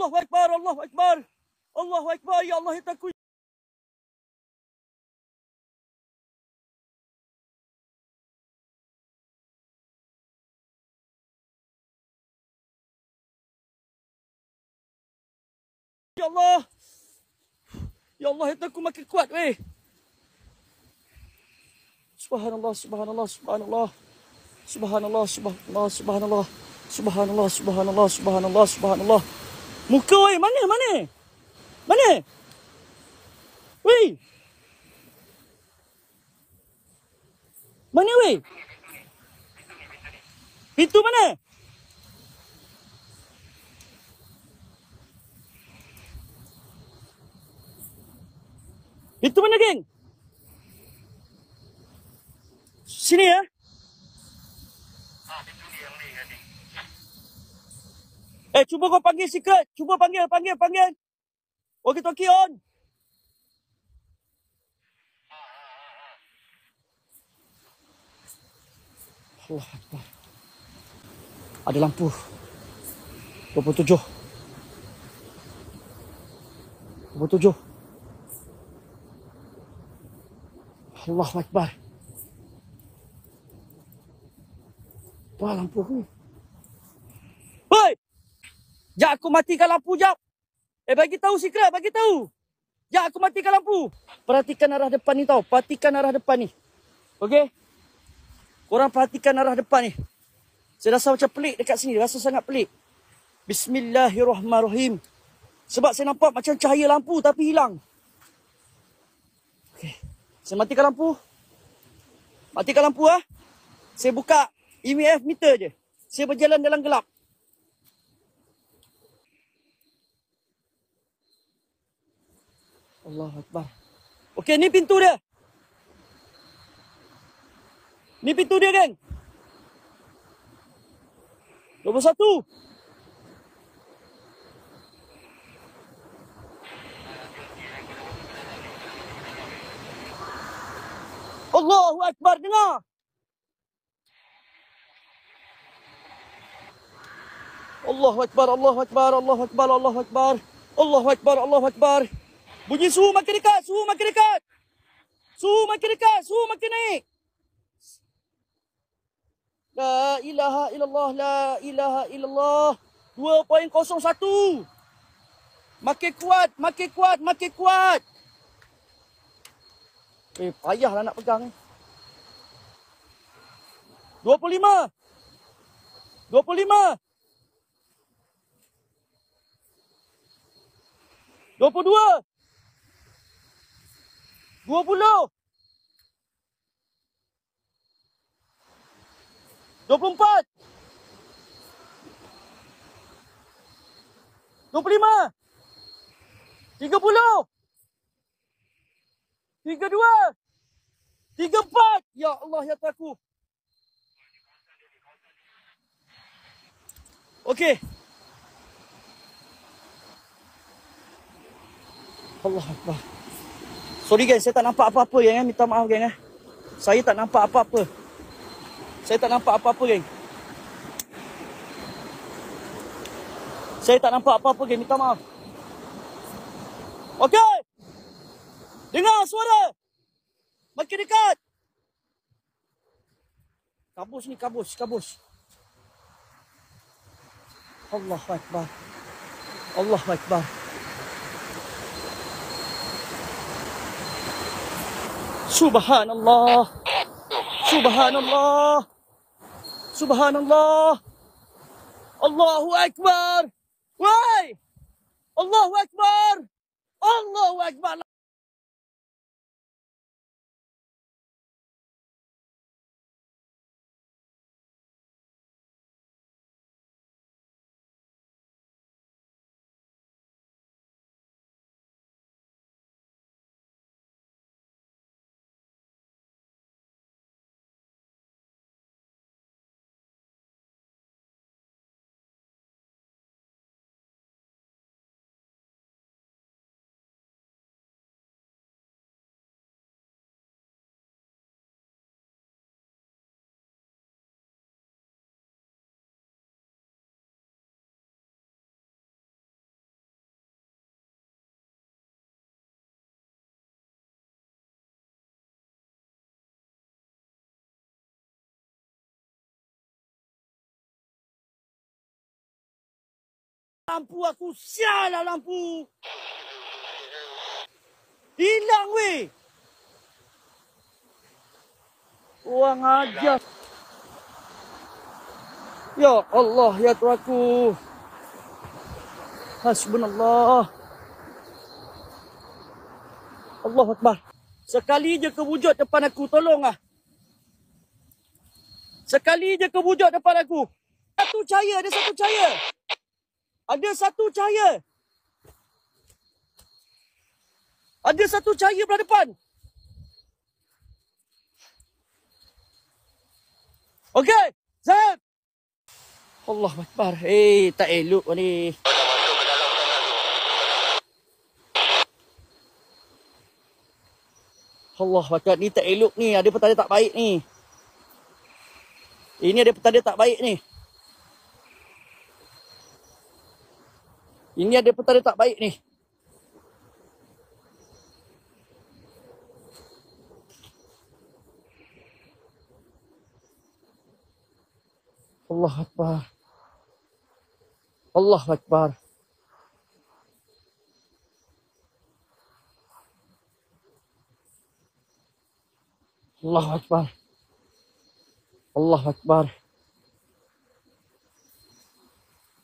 الله أكبر الله أكبر الله أكبر. يا الله تكوي يا الله. يا الله يتكو مكي كوات وي إيه. سبحان الله سبحان الله سبحان الله. سبحان الله سبحان الله سبحان الله سبحان الله سبحان الله سبحان الله سبحان الله. Muka weh, mana, mana? Mana? Weh. Mana weh? Pintu mana? Itu mana, geng? Sini ya. Eh, cuba kau panggil secret. Cuba panggil, panggil, panggil. Walkie talkie on. Allah Akbar. Ada lampu. 27. 27. Allah Akbar. Wah, lampu aku ni. Jap aku matikan lampu jap. Eh, bagi tahu secret, bagi tahu. Jap aku matikan lampu. Perhatikan arah depan ni tau. Perhatikan arah depan ni. Okey? Korang perhatikan arah depan ni. Saya rasa macam pelik dekat sini. Rasa sangat pelik. Bismillahirrahmanirrahim. Sebab saya nampak macam cahaya lampu tapi hilang. Okey. Saya matikan lampu. Matikan lampu ah. Saya buka EMF meter je. Saya berjalan dalam gelap. Allah Akbar. Okey, ni pintu dia. Ni pintu dia, geng. 21. Allahu Akbar, dengar. Allahu Akbar, Allahu Akbar, Allahu Akbar, Allahu Akbar. Allahu Akbar, Allahu Akbar. Bunyi suhu makin dekat, suhu makin dekat. Suhu makin dekat, suhu makin naik. La ilaha illallah, la ilaha illallah. 2.01. Makin kuat, makin kuat, makin kuat. Eh, payahlah nak pegang ni. 25. 25. 22. 20. 24. 25. 30. 32. 34. Ya Allah, ya Tuhanku. Okey. Allah Akbar. Sorry guys, saya tak nampak apa-apa geng eh. Minta maaf geng eh. Saya tak nampak apa-apa. Saya tak nampak apa-apa geng. Saya tak nampak apa-apa geng. Minta maaf. Okey. Dengar suara. Makin dekat. Kabus ni, kabus, kabus. Allah Akbar. Allah Akbar. Subhanallah. Subhanallah. Subhanallah. Allahu Akbar. Wai! Allahu Akbar. Allahu Akbar. Lampu aku sial lah lampu. Hilang weh. Orang ajar. Ya Allah, ya Tuhanku. Hasbunallah. Allah Akbar. Sekali je kewujud depan aku, tolong ah. Sekali je kewujud depan aku. Satu cahaya, ada satu cahaya. Ada satu cahaya. Ada satu cahaya belah depan. Okey, Zat. Allah Akbar. Eh, tak elok ni. Allah Akbar. Ni tak elok ni. Ada petanda tak baik ni. Ini ada petanda tak baik ni. Ini ada petanda tak baik ni. Allah Akbar. Allah Akbar. Allah Akbar. Allah Akbar.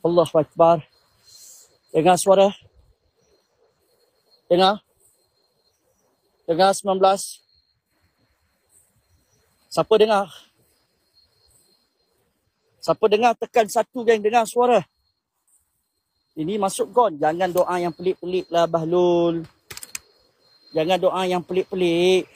Allah Akbar. Dengar suara? Dengar? Dengar 19? Siapa dengar? Siapa dengar tekan satu geng dengar suara. Ini masuk gon. Jangan doa yang pelik-pelik lah Bahlul. Jangan doa yang pelik-pelik.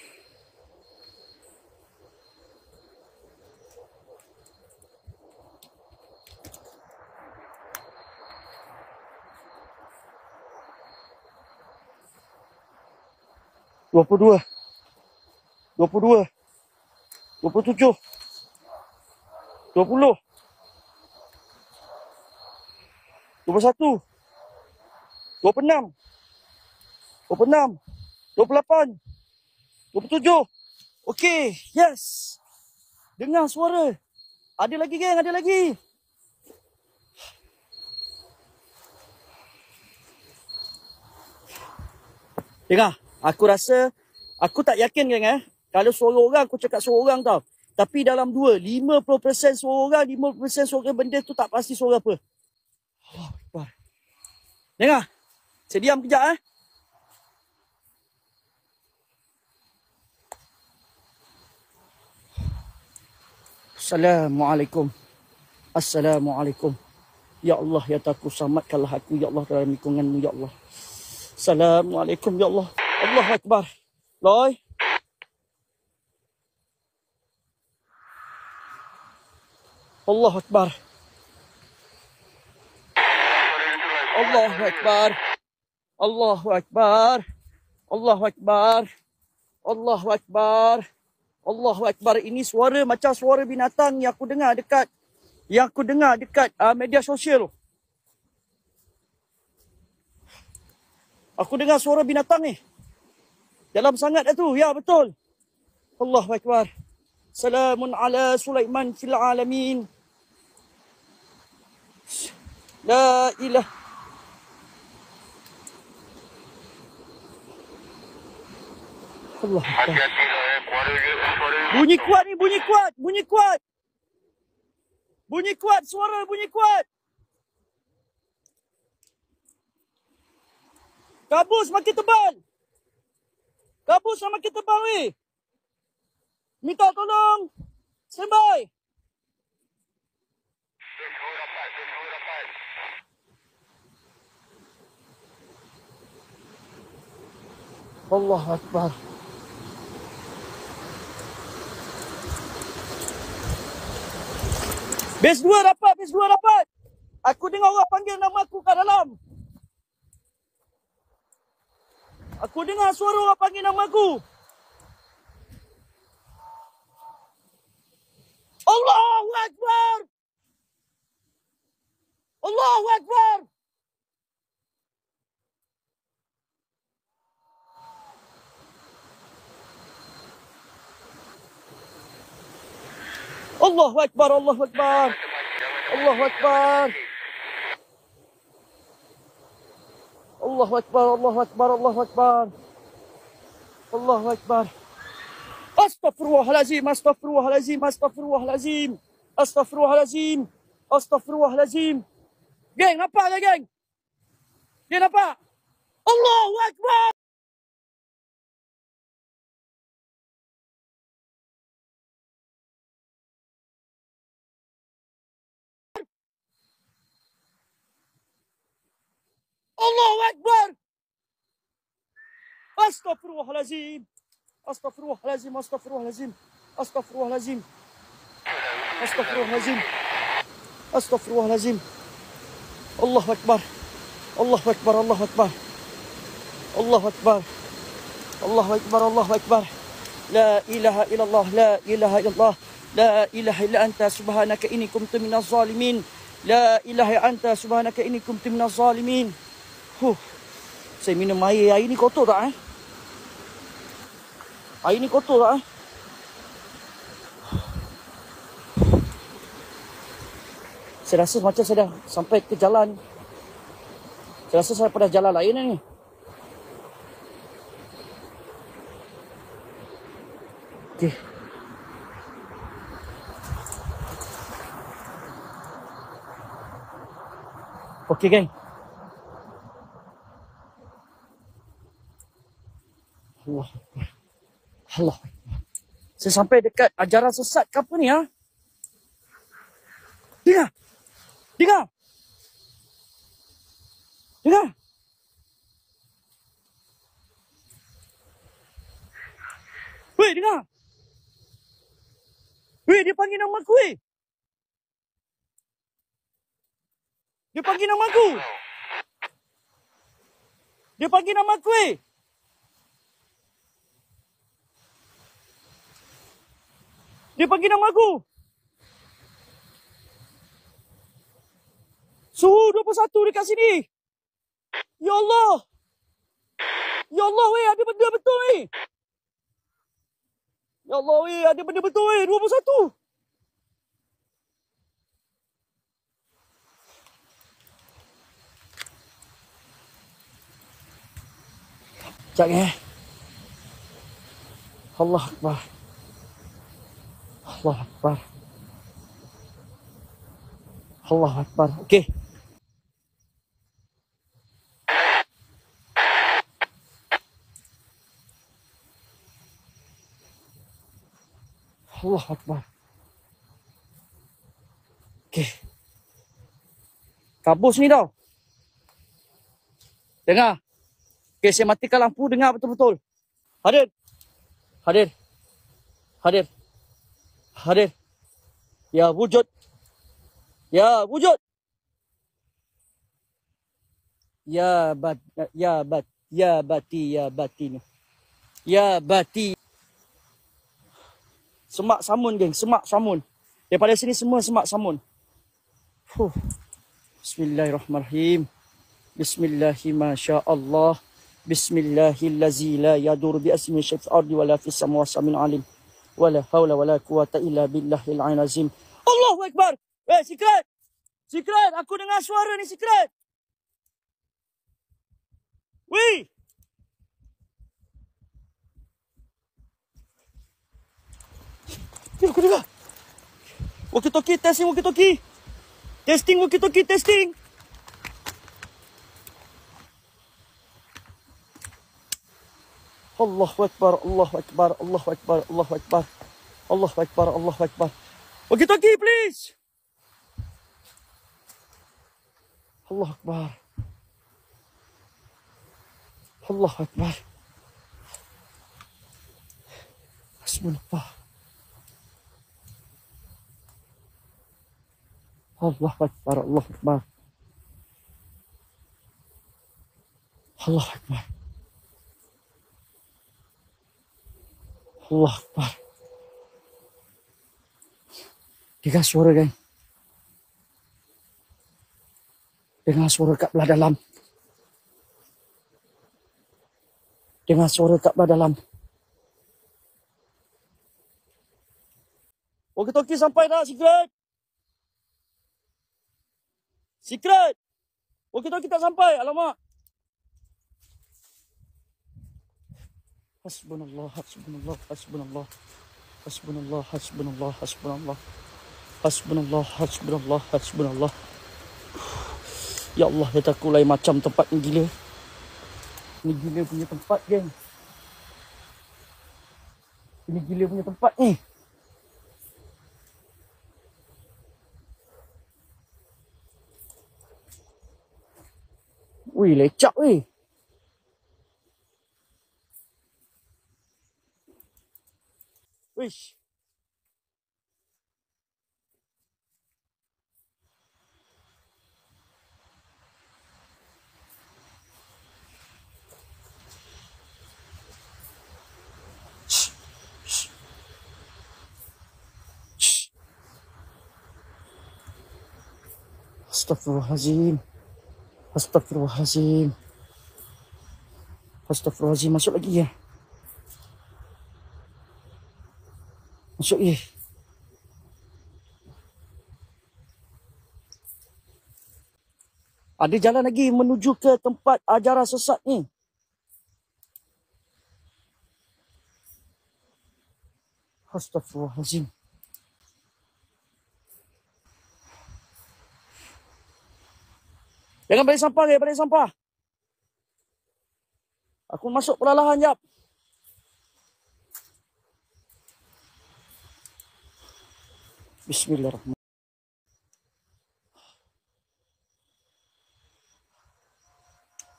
Okey, yes. Dengar suara. Ada lagi geng, ada lagi. Dengar. Aku rasa. Aku tak yakin geng eh. Kalau suara orang aku cakap suara orang tau. Tapi dalam dua, 50% suara orang, 50% suara benda tu tak pasti suara apa. Akbar. Dengar. Saya diam kejap eh. Assalamualaikum. Assalamualaikum. Ya Allah, ya taku selamatkanlah aku, ya Allah, dalam lingkunganmu, ya Allah. Assalamualaikum, ya Allah. Allah Akbar. Loy. Allah Akbar. Allah Akbar. Allah Akbar. Allah Akbar. Allah Akbar. Allah Akbar. Ini suara macam suara binatang yang aku dengar dekat yang aku dengar dekat uh, media sosial. Aku dengar suara binatang ni. Dalam sangat dah tu. Ya betul. Allah Akbar. Salamun ala Sulaiman fil alamin. La ilah. Allah. Hati-hatilah eh. Bunyi kuat ni, bunyi kuat, bunyi kuat. Bunyi kuat, suara bunyi kuat. Kabus makin tebal. Kabus makin tebal weh. Minta tolong. Standby. Dapat. Allah Akbar. Base 2 dapat, base 2 dapat. Aku dengar orang panggil nama aku kat dalam. Aku dengar suara orang panggil nama aku. Allahu Akbar. Allahu Akbar. Allahu Akbar, Allahu Akbar. Allahu Akbar. Allahu Akbar, Allahu Akbar, Allahu Akbar. Allahu Akbar. Astaghfirullahalazim, astaghfirullahalazim, astaghfirullahalazim. Astaghfirullahalazim. Astaghfirullahalazim. Geng, nampak tak geng? Dia nampak? Allahu Akbar. Allahu Akbar. Astaghfirullahalazim. Astaghfirullahalazim, astaghfirullahalazim. Astaghfirullahalazim. Astaghfirullahalazim. Astaghfirullahalazim. Allahu Akbar. Allahu Akbar, Allahu Akbar. Allahu Akbar. Allahu Akbar, Allahu Akbar. La ilaha illallah, la ilaha illallah. La ilaha illa anta subhanaka inni kuntu minaz zalimin. La ilaha illa anta subhanaka inni kuntu minaz zalimin. Huh. Saya minum air. Air ni kotor tak eh? Air ni kotor tak eh? Saya rasa macam saya dah sampai ke jalan. Saya rasa saya pada jalan lain ni. Okey. Okey, geng. Allah Akbar. Allah Akbar. Saya sampai dekat ajaran sesat ke apa ni ha? Dengar. Dengar. Dengar. Weh, dengar. Weh, dia panggil nama aku, weh. Dia panggil nama aku. Dia panggil nama aku, weh. Dia panggil nama aku. Suhu 21 dekat sini. Ya Allah. Ya Allah weh, ada benda betul weh. Ya Allah weh, ada benda betul weh, 21. Sekejap eh. Allah Akbar. Allah Akbar. Allah Akbar. Okey. Allah Akbar. Okey. Kabus ni tau. Dengar. Okey, saya matikan lampu. Dengar betul-betul. Hadir. Hadir. Hadir. Hadir. Ya wujud. Ya wujud. Ya bat ya bat ya bati ya batin. Ya bati. Semak samun geng, semak samun. Daripada sini semua semak samun. Huh. Bismillahirrahmanirrahim. Bismillahirrahmanirrahim. Bismillahillazi la yadur bi asmi syai'il ardi wala fis samawati samin alim. Wala haula wala quwata illa billahil azim. Allahu akbar. Eh, secret. Secret, aku dengar suara ni secret. Wih. Ya, aku dengar. Walkie-talkie, testing walkie-talkie. Testing walkie-talkie, testing. Allahu Akbar, Allahu Akbar, Allahu Akbar, Allahu Akbar. Allahu Akbar, Allahu Akbar. Walkie-talkie, please. Allah Akbar. Allah Akbar. Hasbunallah. Allah Akbar, Allah Akbar. Allah Akbar. Allah Akbar. Dengar suara geng. Dengar suara kat belah dalam. Dengar suara kat belah dalam. Walkie-talkie sampai dah, Secret. Secret. Walkie-talkie tak sampai, alamak. Hasbunallah, hasbunallah, hasbunallah. Hasbunallah, hasbunallah, hasbunallah. Hasbunallah, hasbunallah, hasbunallah. Ya Allah, dia aku lain macam tempat ni gila. Ni gila punya tempat, geng. Ini gila punya tempat ni. Wih, lecak weh. Wish. Astaghfirullahaladzim. Astaghfirullahaladzim. Astaghfirullahaladzim. Masuk lagi ya. Masuk ye. Ada jalan lagi menuju ke tempat ajaran sesat ni. Astaghfirullahaladzim. Jangan balik sampah, ya, balik sampah. Aku masuk perlahan, jap. Bismillahirrahmanirrahim.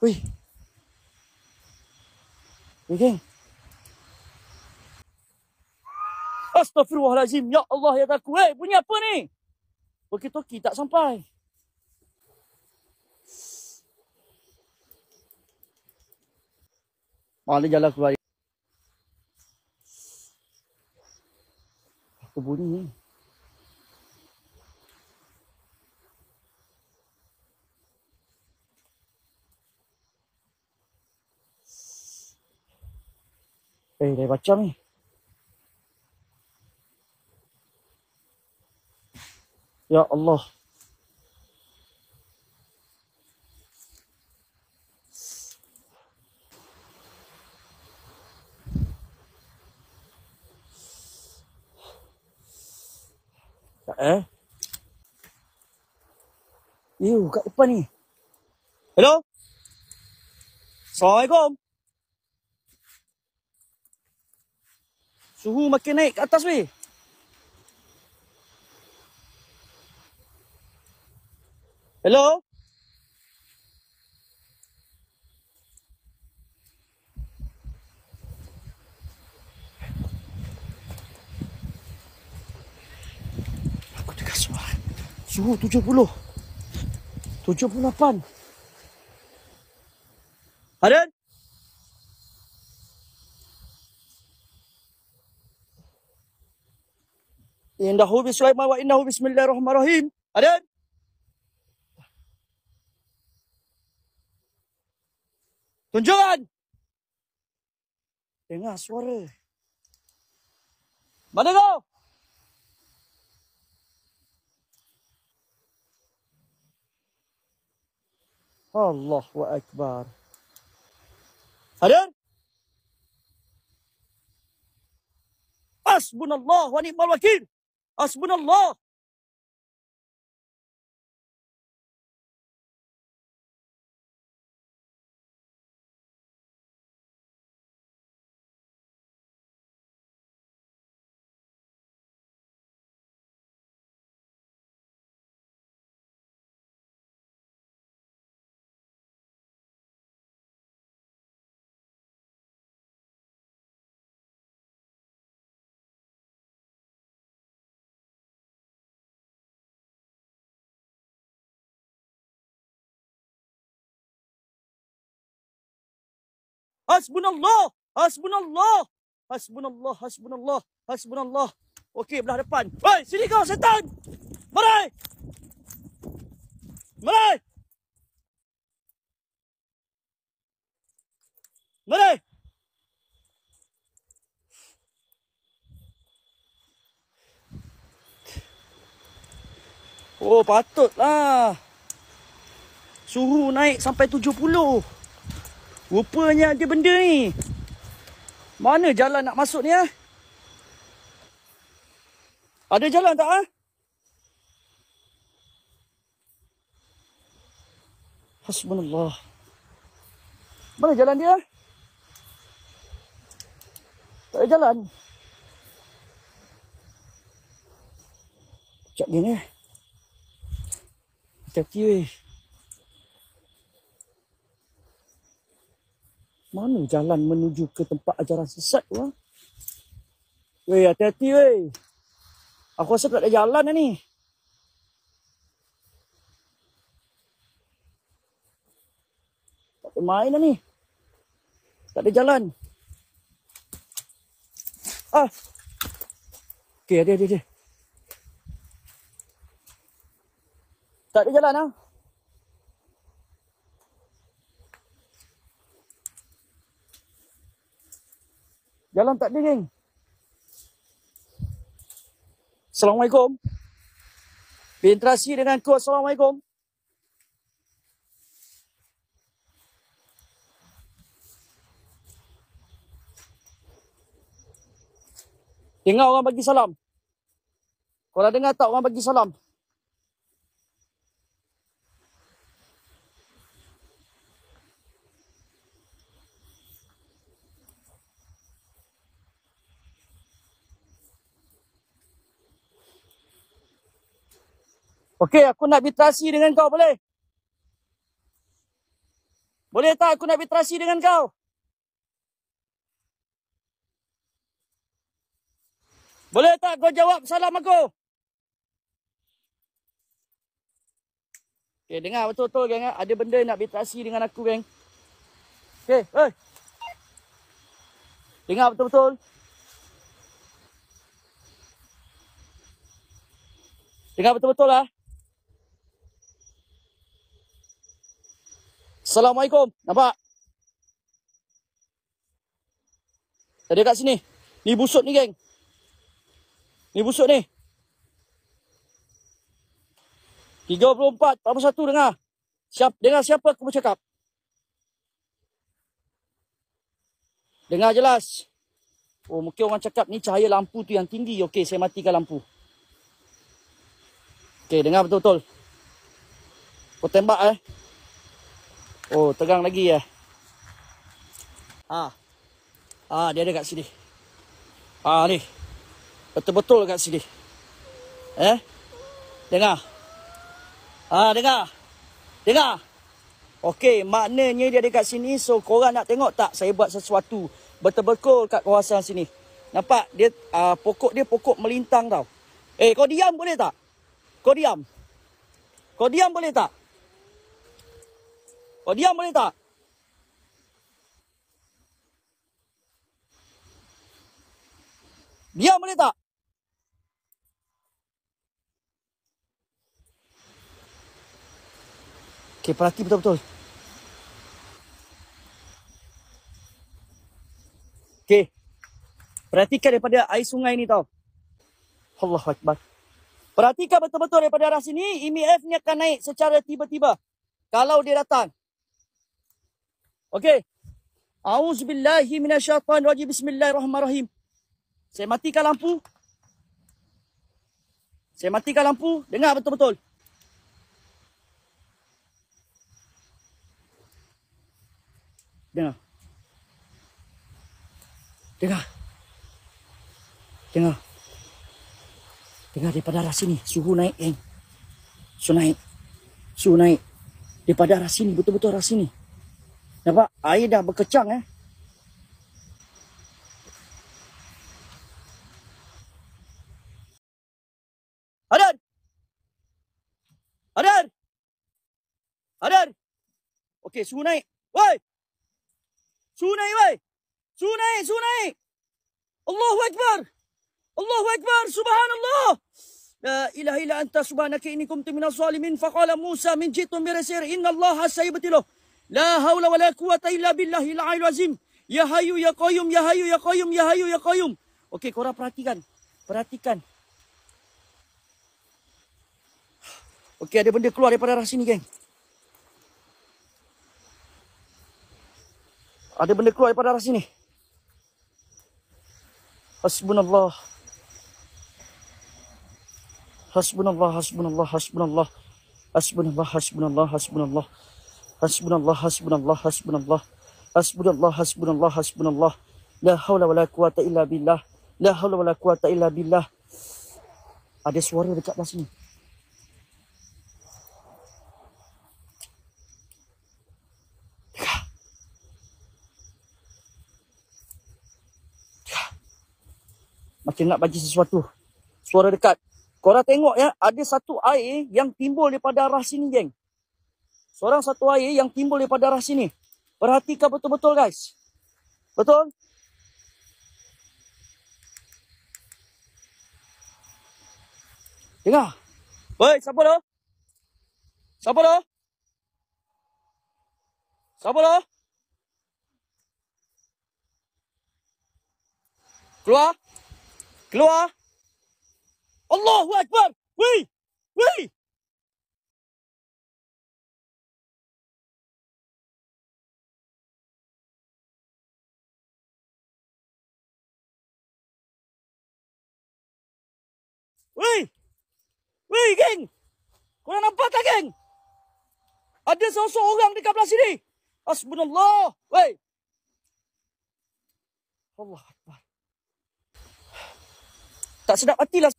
Wih. Wih, geng. Astaghfirullahaladzim. Ya Allah, ya takut. Eh, bunyi apa ni? Toki-toki tak sampai. Mana jalan keluar? Apa bunyi ni? Eh, dah baca ni. Ya Allah. Tak eh? Iu, kat depan ni. Hello? Assalamualaikum. Suhu makin naik ke atas weh. Hello? Aku dengar suara. Suhu 70. 78. Aden? Indahu bisulaimah wa innahu bismillahirrahmanirrahim. Aden? Tunjukkan! Dengar suara. Mana kau? Allahu Akbar. Aden? Hasbunallah wa ni'mal wakil. Hasbunallah. Hasbunallah. Hasbunallah. Hasbunallah. Hasbunallah. Hasbunallah. Okey, belah depan. Hei, sini kau setan. Mari. Mari. Mari. Oh, patutlah. Suhu naik sampai 70. Rupanya ada benda ni. Mana jalan nak masuk ni ah? Ada jalan tak ah? Hasbunallah. Mana jalan dia? Tak ada jalan. Cak dia ni. Hati-hati weh. Mana jalan menuju ke tempat ajaran sesat tu? Ha? Weh, hati-hati weh. Aku rasa tak ada jalan dah ni. Tak ada main dah ni. Tak ada jalan. Ah. Okey, ada, ada, ada. Tak ada jalan ah. Jalan tak geng. Assalamualaikum. Berinteraksi dengan ku. Assalamualaikum. Dengar orang bagi salam. Korang dengar tak orang bagi salam? Okey, aku nak berinteraksi dengan kau boleh? Boleh tak aku nak berinteraksi dengan kau? Boleh tak kau jawab salam aku? Okey, dengar betul-betul geng. Ada benda nak berinteraksi dengan aku geng. Okey, hey. Dengar betul-betul. Dengar betul-betul lah. Assalamualaikum. Nampak? Ada kat sini. Ni busuk ni, geng. Ni busuk ni. 34, 41 dengar. Siap, dengar siapa aku bercakap. Dengar jelas. Oh, mungkin orang cakap ni cahaya lampu tu yang tinggi. Okey, saya matikan lampu. Okey, dengar betul-betul. Kau tembak eh. Oh, tegang lagi ya. Ah. Ah, dia ada kat sini. Ah, ni. Betul-betul kat sini. Eh? Dengar. Ah, dengar. Dengar. Okey, maknanya dia ada kat sini. So, korang nak tengok tak saya buat sesuatu. Betul-betul kat kawasan sini. Nampak? Dia ah, pokok dia pokok melintang tau. Eh, kau diam boleh tak? Kau diam. Kau diam boleh tak? Kau diam boleh tak? Diam boleh tak? Okey, perhati betul-betul. Okey. Perhatikan daripada air sungai ni tau. Allah Akbar. Perhatikan betul-betul daripada arah sini, EMF ni akan naik secara tiba-tiba. Kalau dia datang. Okey. Auzubillahi minasyaitanirrajim. Bismillahirrahmanirrahim. Saya matikan lampu. Saya matikan lampu. Dengar betul-betul. Dengar. Dengar. Dengar. Dengar daripada arah sini. Suhu naik, geng. Suhu naik. Suhu naik. Daripada arah sini. Betul-betul arah sini. Nampak? Air dah berkecang, eh. Adan! Adan! Adan! Okey, suhu naik. Woi! Suhu naik, woi! Suhu naik, suhu naik! Allahu Akbar! Allahu Akbar! Subhanallah! La ilaha illa anta subhanaka inni kuntu minas zalimin faqala Musa min jitu mirasir inna Allah sayabtiluh la haula wala quwata illa billahil aliyil azim ya hayyu ya qayyum ya hayyu ya qayyum ya hayyu ya qayyum okey korang perhatikan perhatikan okey ada benda keluar daripada arah sini geng ada benda keluar daripada arah sini Hasbunallah. Hasbunallah, hasbunallah, hasbunallah. Hasbunallah, hasbunallah, hasbunallah. Hasbunallah, hasbunallah, hasbunallah. Hasbunallah, hasbunallah, hasbunallah. La haula wala quwata illa billah. La haula wala quwata illa billah. Ada suara dekat belah sini. Macam nak bagi sesuatu. Suara dekat. Korang tengok ya, ada satu air yang timbul daripada arah sini, geng. Seorang satu air yang timbul daripada arah sini. Perhatikan betul-betul, guys. Betul? Dengar. Woi, siapa lo? Siapa lo? Siapa lo? Keluar. Keluar. Allahu Akbar. Wei. Wei. Wei. Wei, geng. Korang nampak tak, geng? Ada sosok orang dekat belah sini. Hasbunallah. Wei. Allah Akbar. Tak sedap hatilah.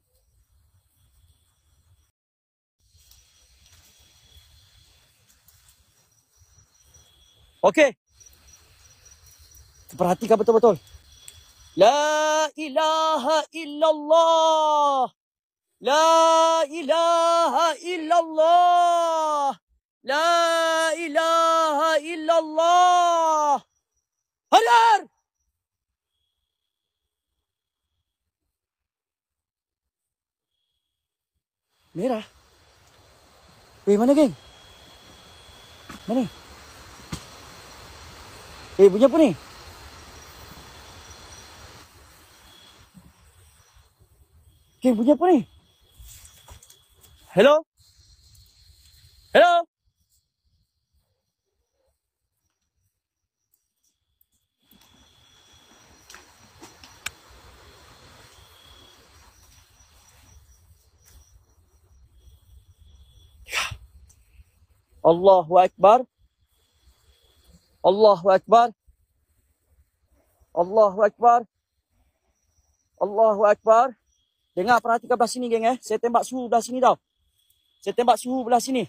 Okey. Perhatikan betul-betul. La ilaha illallah. La ilaha illallah. La ilaha illallah. Hadir! Merah. Eh, mana geng? Mana? Eh, bunyi apa ni? Geng, bunyi apa ni? Hello? Hello? Allahu Akbar. Allahu Akbar. Allahu Akbar. Allahu Akbar. Dengar perhatikan belah sini geng eh. Saya tembak suhu belah sini tau. Saya tembak suhu belah sini.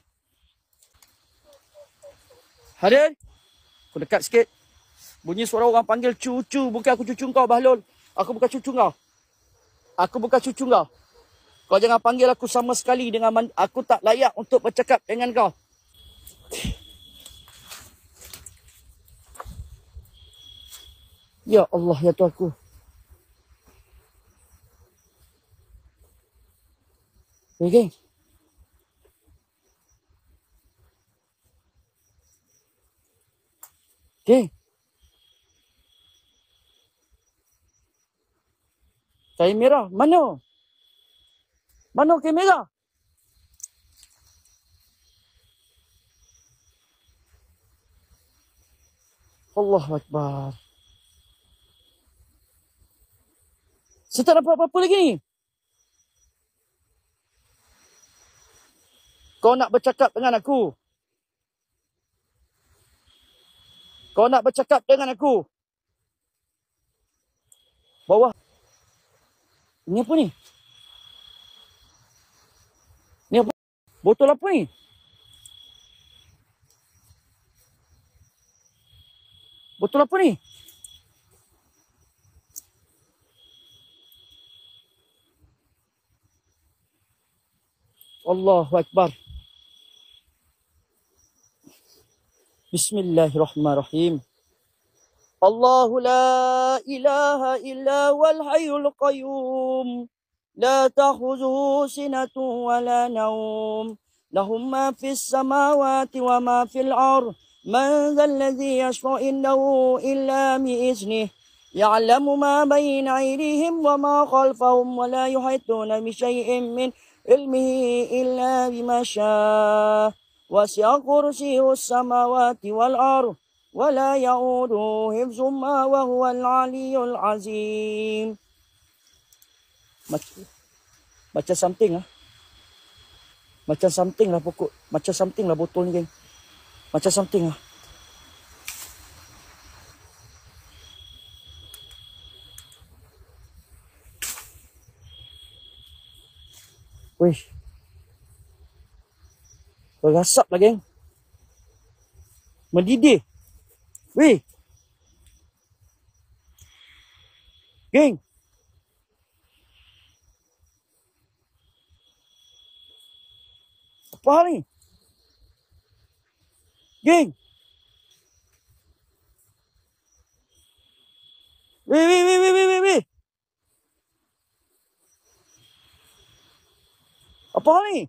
Hadir. Aku dekat sikit. Bunyi suara orang panggil cucu. Bukan aku cucu kau Bahlul. Aku bukan cucu kau. Aku bukan cucu kau. Kau jangan panggil aku sama sekali dengan man- aku tak layak untuk bercakap dengan kau. Ya Allah, ya Tuhan aku. Okay. Geng. Kain merah, mana? Mana kain merah? Allah Akbar. Saya tak dapat apa-apa lagi ni. Kau nak bercakap dengan aku. Kau nak bercakap dengan aku. Bawah. Ini apa ni? Ni apa? Botol apa ni? Botol apa ni? Allahu Akbar. Bismillahirrahmanirrahim. الله لا إله إلا هو الحي القيوم لا تأخذه سنة ولا نوم له ما في السماوات وما في الأرض من ذا الذي يشفع عنده إلا بإذنه يعلم ما بين أيديهم وما خلفهم ولا يحيطون بشيء من علمه إلا بما شاء وسع كرسيه السماوات والأرض ولا يؤوده حفظهما وهو العلي العظيم Macam macam something ah. Macam something lah pokok. Macam something lah botol ni geng. Macam something lah. Wih. Berasap lah geng. Mendidih. Wih. Geng. Apa hal ni? Geng. Weh, weh, weh, weh, weh, weh, weh. Apa hal ni?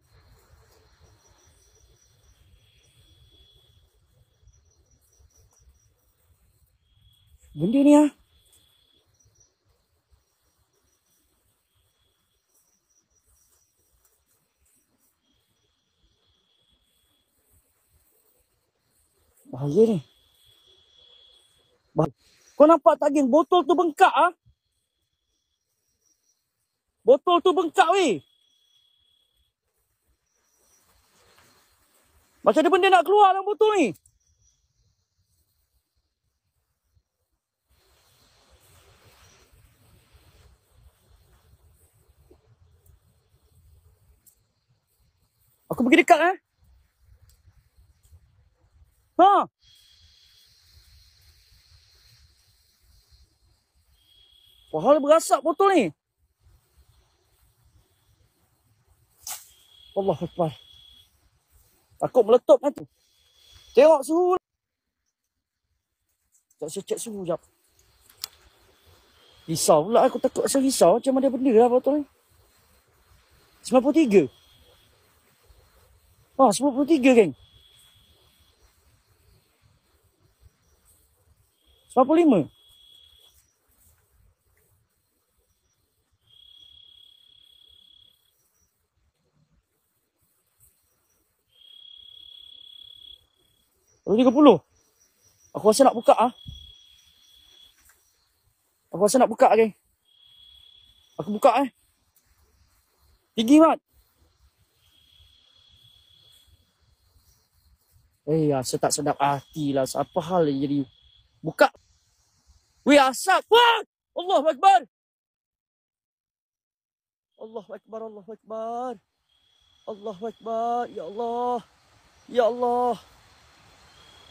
Benda ni ah. Bahaya ni. Bah Kau nampak tak geng botol tu bengkak ah? Botol tu bengkak weh. Macam ada benda nak keluar dalam botol ni. Aku pergi dekat eh. Ha. Pahal berasap botol ni. Allah Akbar. Takut meletup kan tu. Tengok suhu. Tak saya cek suhu jap. Risau pula aku takut rasa risau macam mana benda lah botol ni. 93. Ha, 93 geng. 95. Lalu 30. Aku rasa nak buka ah. Aku rasa nak buka geng. Aku buka eh. Tinggi mat. Eh, rasa tak sedap hati lah. Apa hal yang jadi? Buka. Weh, asap. Wah! Allah Akbar. Allah Akbar, Allah Akbar. Allah Akbar. Ya Allah. Ya Allah.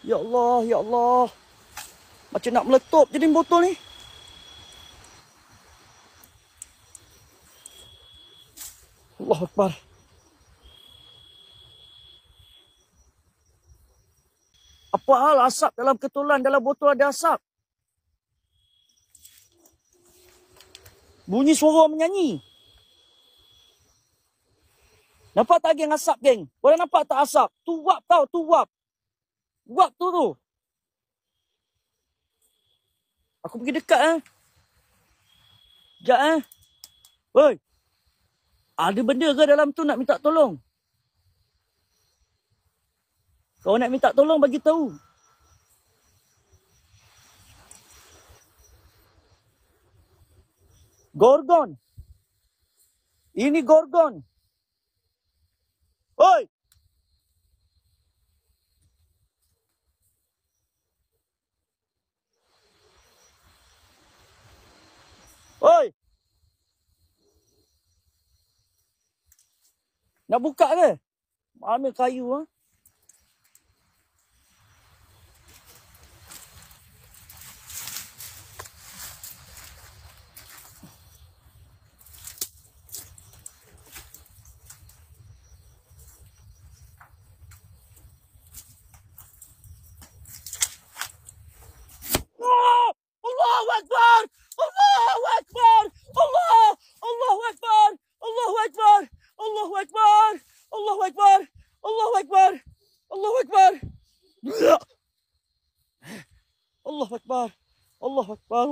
Ya Allah, Ya Allah. Macam nak meletup jadi botol ni. Allah Akbar. Apa hal asap dalam ketulan, dalam botol ada asap? Bunyi suara menyanyi. Nampak tak geng asap geng? Boleh nampak tak asap? Tu wap tau, tu wap. Wap tu tu. Aku pergi dekat eh. Sekejap eh. Oi. Ada benda ke dalam tu nak minta tolong? Kau nak minta tolong bagi tahu. Gorgon. Ini Gorgon. Oi. Oi. Nak buka ke? Ambil kayu ah. Ha?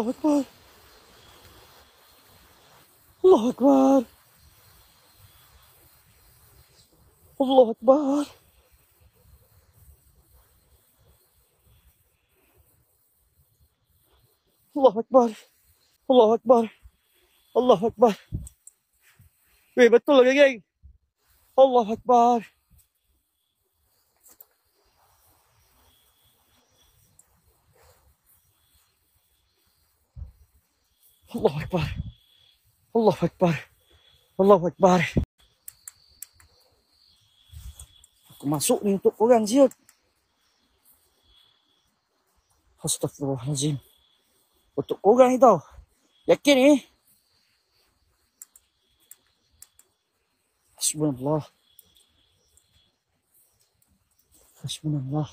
Allah Akbar, Allah Akbar. Allah Akbar. Allah Akbar. Allah Akbar. Allah Akbar. Allah Akbar. Weh, betul ke, geng? Allah Akbar. Allah Akbar. Allah Akbar. Aku masuk ni untuk korang siut. Astagfirullahaladzim. Untuk korang ni tau. Yakin ni? Hasbunallah. Hasbunallah.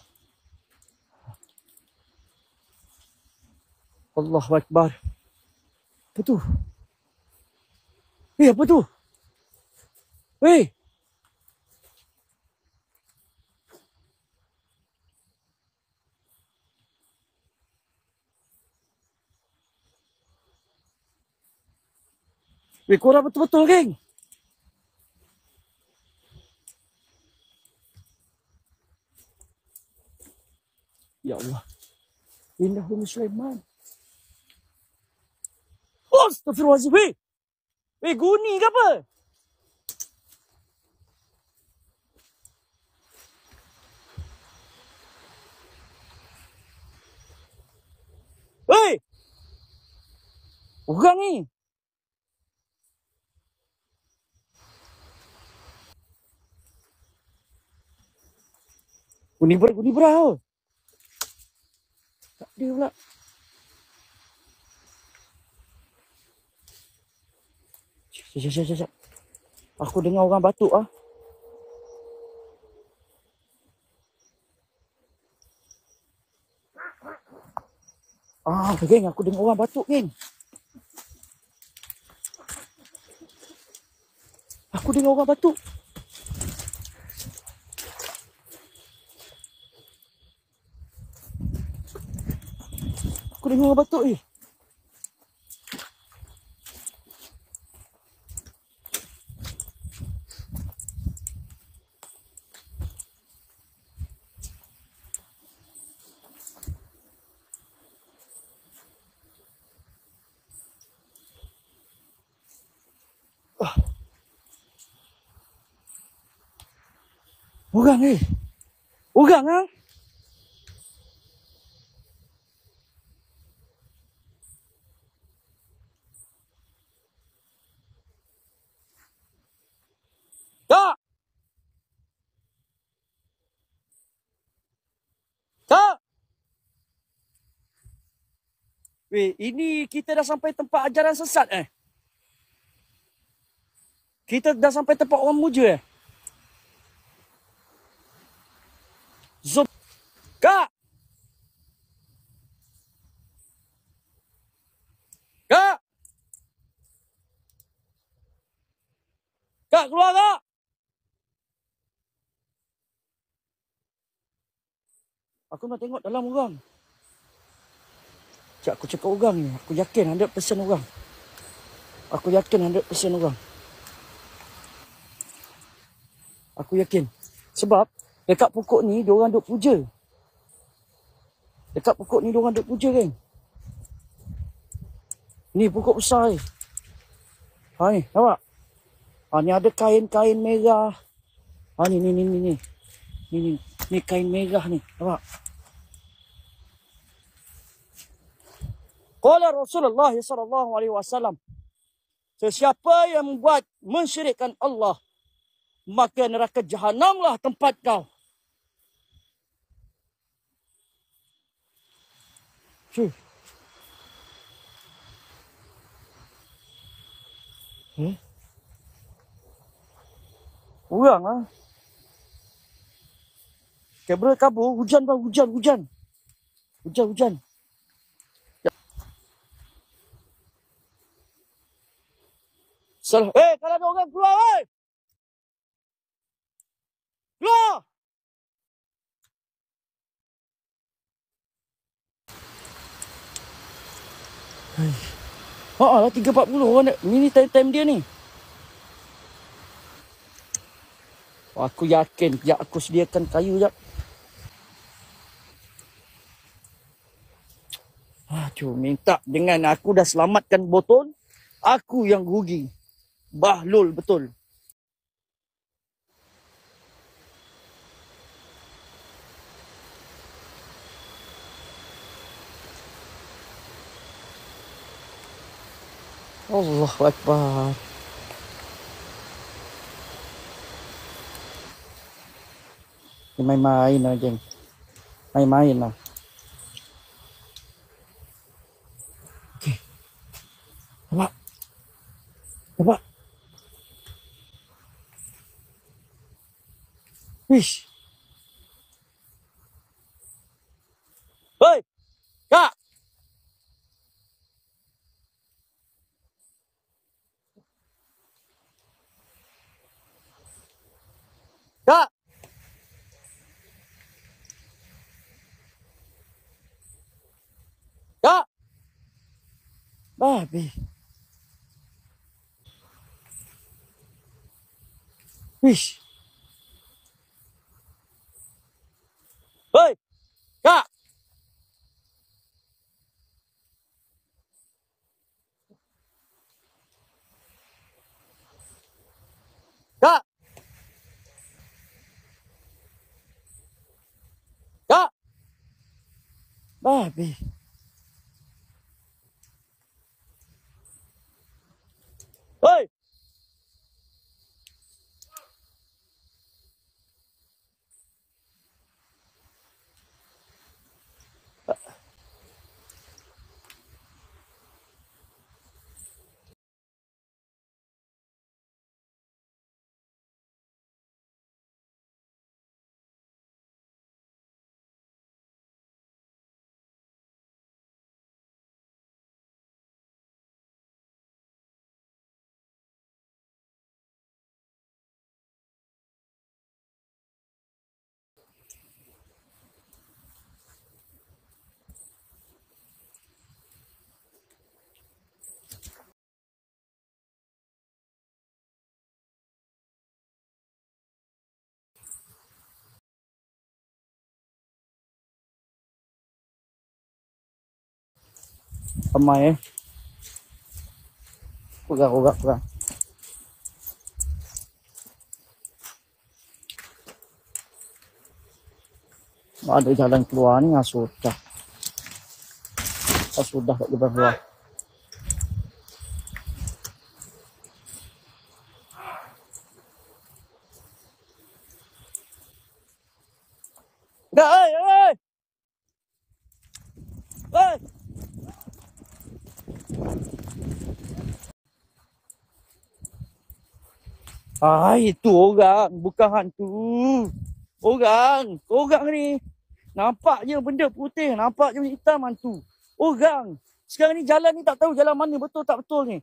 Allahu Akbar. Apa tu? Eh, apa tu? Weh! Weh, korang betul-betul, geng. Ya Allah. Indah Umi Sulaiman. Oh, Astagfirullahaladzim. Weh! Weh, guni ke apa? Weh! Orang ni. Guni ber, guni berau. Tak ada pula. Sekejap, sekejap, sekejap. Aku dengar orang batuk ah. Ah, geng, aku dengar orang batuk, geng. Aku dengar orang batuk. Aku dengar orang batuk eh. Orang eh. Orang ah. Kak! Kak! Weh, ini kita dah sampai tempat ajaran sesat eh. Kita dah sampai tempat orang muja eh. Kak! Kak! Kak, keluar kak! Aku nak tengok dalam orang. Cak aku cakap orang ni. Aku yakin 100% orang. Aku yakin 100% orang. Aku yakin. Sebab dekat pokok ni diorang duk puja. Dekat pokok ni diorang duk puja kan. Ni pokok besar ni. Ha ni, nampak? Ha ni ada kain-kain merah. Ha ni ni ni ni ni. Ni ni ni kain merah ni, nampak? Qala Rasulullah sallallahu alaihi wasallam Sesiapa yang membuat mensyirikkan Allah maka neraka jahanamlah tempat kau. Cik. Eh? Hm? Kurang lah. Kamera kabur. Hujan bang. Hujan. Hujan. Hujan. Hujan. Salah. Eh, kalau ada orang keluar, oi! Keluar! Haa lah 3.40 orang nak. Ini time-time dia ni. Aku yakin. Sekejap aku sediakan kayu sekejap. Aduh, minta dengan aku dah selamatkan botol. Aku yang rugi. Bahlul betul. Allah Akbar. Ni Main-main lah, geng. Main-main lah. Okey. Nampak? Nampak? Wish. Hei! Kak! Kak! Kak! Babi. Wish. Hei! Kak! Kak! Kak! Babi. Hei! Ramai eh. Pegang, pegang, pegang. Ada jalan keluar ni, ah, sudah. Ah, sudah tak jalan keluar. Dah, hei, hei! Hei! Ah, itu orang, bukan hantu. Orang, orang ni. Nampak je benda putih, nampak je hitam hantu. Orang. Sekarang ni jalan ni tak tahu jalan mana betul tak betul ni.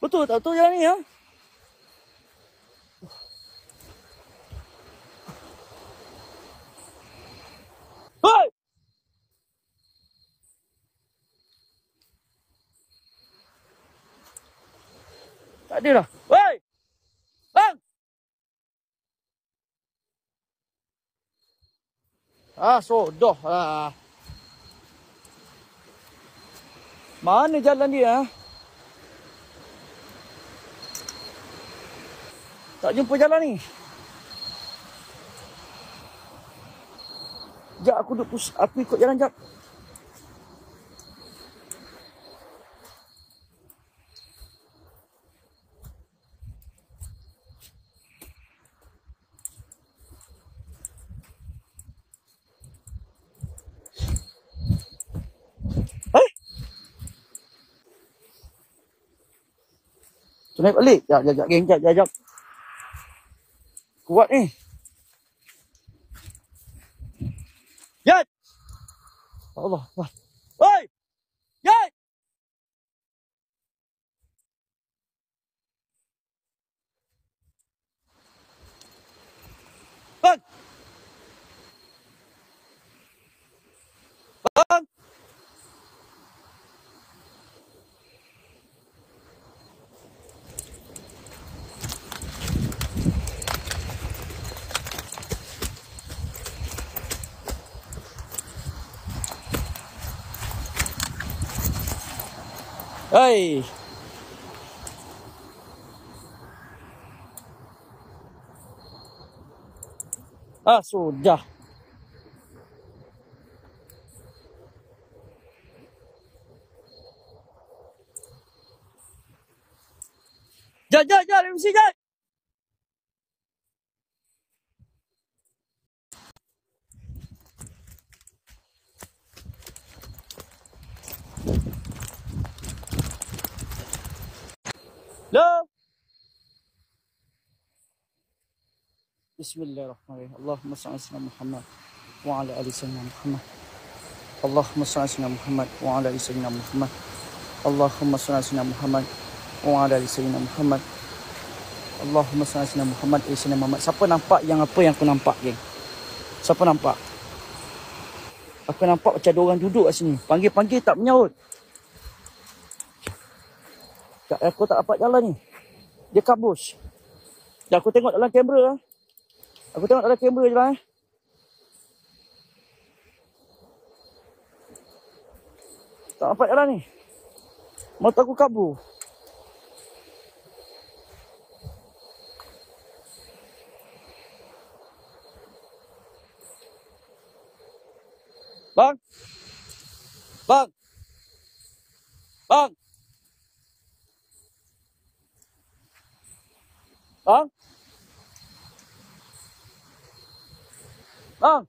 Betul tak betul jalan ni ha? Hei! Tak ada dah. Hei! Bang! Ah, sodoh lah. Mana jalan dia? ah? Tak jumpa jalan ni. Jap aku duduk pus aku ikut jalan jap. Naik balik. Jap, jap, jap, geng, jap, jap, jap. Kuat ni. Yat! Allah, Allah. Oi! Hai. Ah, sudah. Jat, jat, jat, MC jat. Hello. Bismillahirrahmanirrahim. Allahumma salli ala Muhammad wa ala ali sayyidina Muhammad. Allahumma salli ala Muhammad wa ala ali sayyidina Muhammad. Allahumma salli ala Muhammad wa ala ali sayyidina Muhammad. Allahumma salli ala Muhammad wa sayyidina Muhammad. Siapa nampak yang apa yang aku nampak, geng? Siapa nampak? Aku nampak macam ada orang duduk kat sini. Panggil-panggil tak menyaut. Tak, aku tak dapat jalan ni. Dia kabus. Dan aku tengok dalam kamera. ah. Aku tengok dalam kamera je lah. Eh. Tak dapat jalan ni. Mata aku kabur. Bang. Bang. Bang. 啊？啊？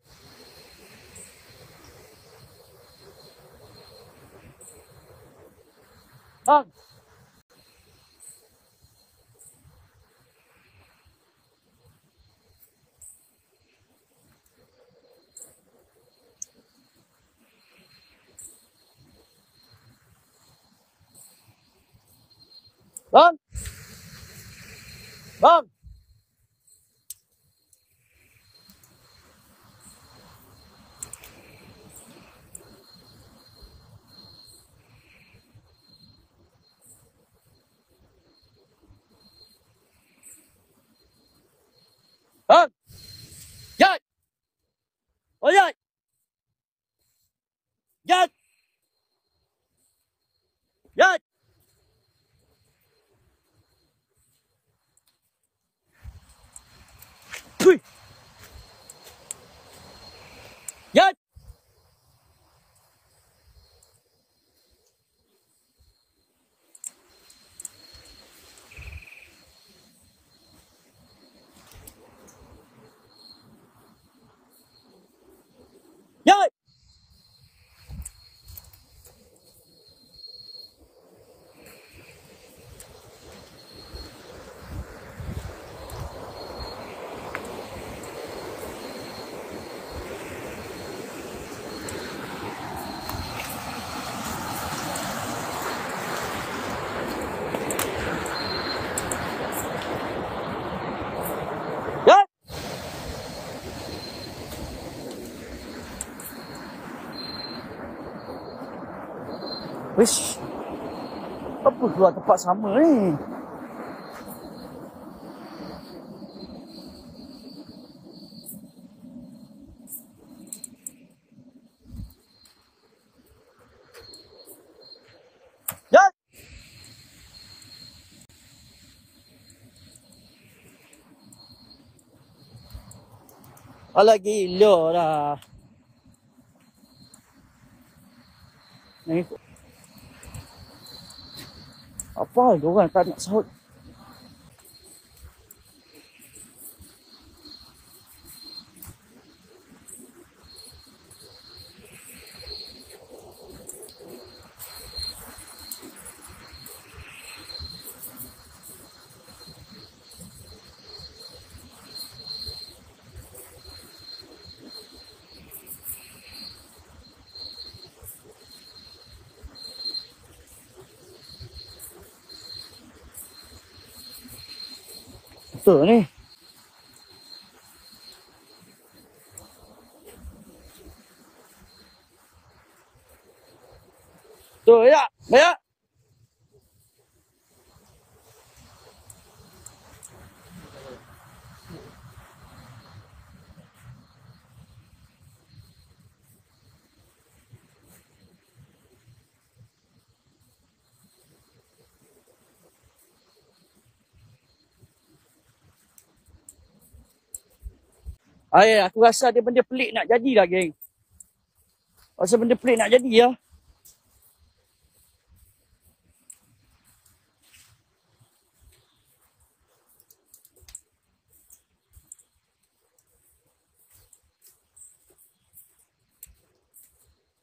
啊？啊？Bak. Bak. Gel. Oyay. Gel. Gel. Apa keluar tempat sama ni? Jat. Alah gila dah. Ni Wah, gue 后 tưởng này Ay, aku rasa ada benda pelik nak jadi lah, geng. Rasa benda pelik nak jadi ya.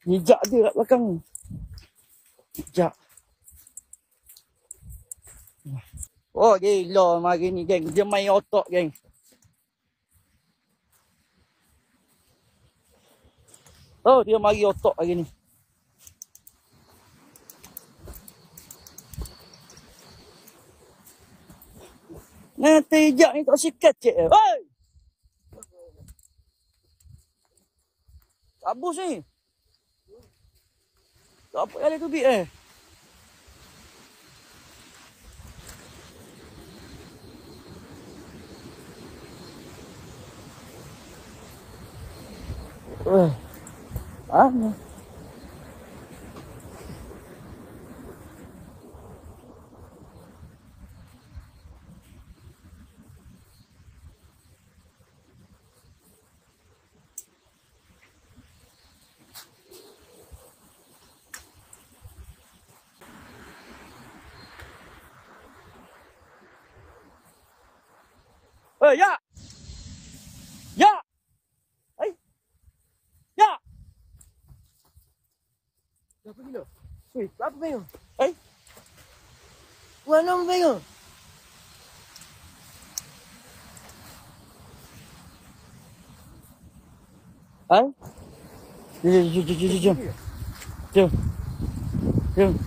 Jejak dia kat belakang ni. Jejak. Oh, gila mari ni, geng. Dia main otak, geng. Oh, dia mari otak hari ni. Nanti jak ni tak sikat cik. Hei! Abus ni. Tak apa kali tu bik eh. Eh. Ah, 没有哎我那没有哎你你你你你你